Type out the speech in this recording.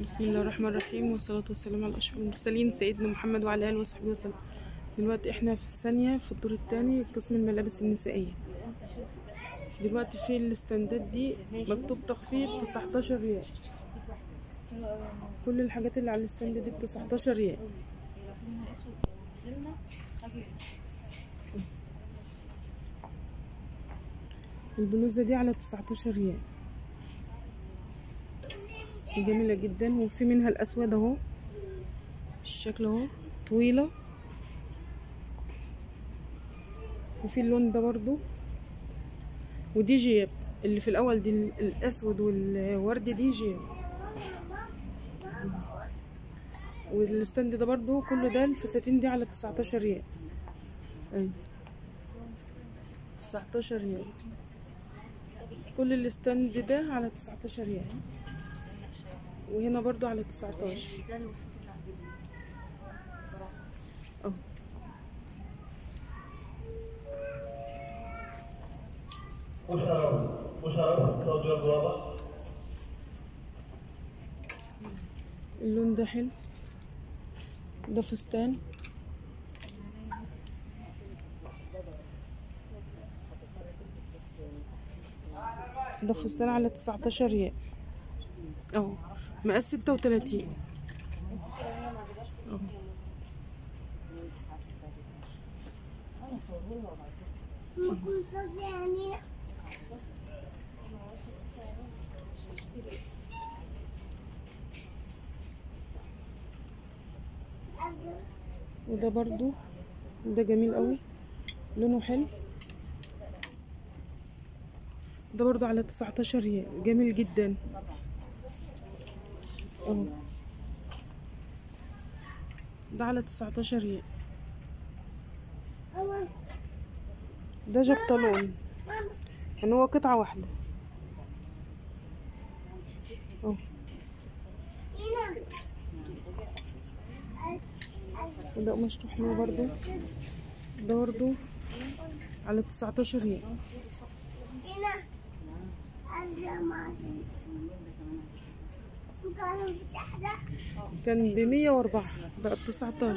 بسم الله الرحمن الرحيم والصلاة والسلام على أشرف المرسلين سيدنا محمد وعلى آله وصحبه وسلم. دلوقتي إحنا في ثانية في الدور الثاني قسم الملابس النسائية. دلوقتي في الاستندات دي مكتوب تخفيض 19 ريال. كل الحاجات اللي على الاستند دي ب 19 ريال. البلوزة دي على 19 ريال. جميلة جدا وفي منها الأسود أهو. الشكل أهو طويلة. وفي اللون ده برضو. ودي جيب. اللي في الأول دي الأسود والوردي دي جيب. وال stand ده برضو كله ده الفساتين دي على 19 ريال. أيوه. 19 ريال. كل الستاند ده على 19 ريال. وهنا برضو على 19 أهو. مشرف مشرف توجه الواضح اللون ده حلو. ده فستان. ده فستان على 19 ريال. أهو. مقاس 36 اهو ممكن صوص يعني وده برضو ده جميل قوي لونه حلو. ده برضو على 19 ريال جميل جدا. ده على 19 ريال ده جبطلون ماما يعني هو قطعة واحدة. أهو. وده قماش طحنه برضو. ده برضو على 19 ريال كان ب 104 بقى ب 19